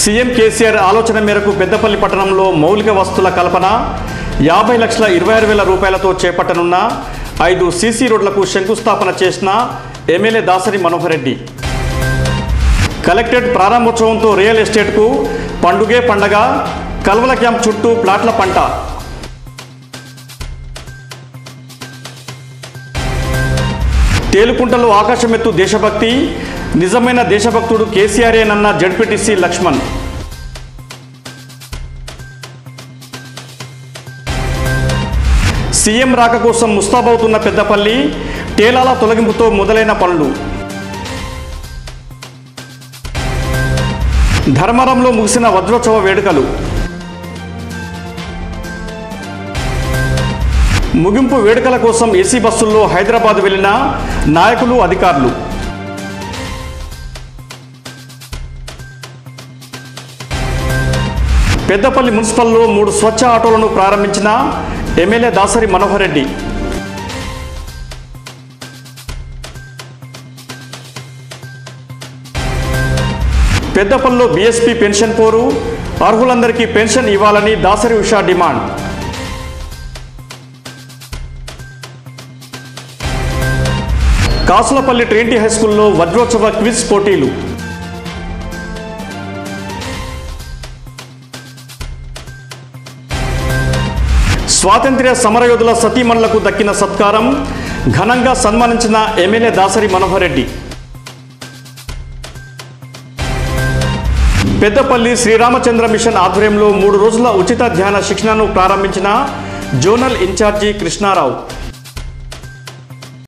CM KCR ఆలోచన మేరకు పెద్దపల్లి పట్టణంలో మౌలిక వస్తుల కల్పన యాభై లక్షల ఇరవై ఆరు వేల రూపాయలతో చేపట్టనున్న ఐదు సీసీ రోడ్లకు శంకుస్థాపన చేసిన ఎమ్మెల్యే దాసరి మనోహర్ రెడ్డి. కలెక్టరేట్ ప్రారంభోత్సవంతో రియల్ ఎస్టేట్కు పండుగే పండగ కల్వల క్యాంప్ చుట్టూ ప్లాట్ల పంట. తేలుకుంటలో ఆకాశమెత్తు దేశభక్తి నిజమైన దేశభక్తుడు కేసీఆర్ఏనన్న జడ్పీటీసీ లక్ష్మణ్. సీఎం రాక కోసం ముస్తాబవుతున్న పెద్దపల్లి టేలాల తొలగింపుతో మొదలైన పనులు. ధర్మరంలో ముగిసిన వజ్రోత్సవ వేడుకలు. ముగింపు వేడుకల కోసం ఏసీ బస్సుల్లో హైదరాబాద్ వెళ్ళిన నాయకులు అధికారులు. పెద్దపల్లి మున్సిపల్లో మూడు స్వచ్ఛ ఆటోలను ప్రారంభించిన ఎమ్మెల్యే దాసరి మనోహర్ రెడ్డి. పెద్దపల్లిలో బీఎస్పీ పెన్షన్ పోరు అర్హులందరికీ పెన్షన్ ఇవ్వాలని Dasari Usha demand. Kasulapalli Trinity high స్కూల్లో వజ్రోత్సవ క్విజ్ పోటీలు. స్వాతంత్ర్య సమరయోధుల సతీమణులకు దక్కిన సత్కారం ఘనంగా సన్మానించిన ఎమ్మెల్యే దాసరి మనోహర్ రెడ్డి. పెద్దపల్లి శ్రీరామచంద్ర మిషన్ ఆధ్వర్యంలో మూడు రోజుల ఉచిత ధ్యాన శిక్షణను ప్రారంభించిన జోనల్ ఇన్ఛార్జి కృష్ణారావు.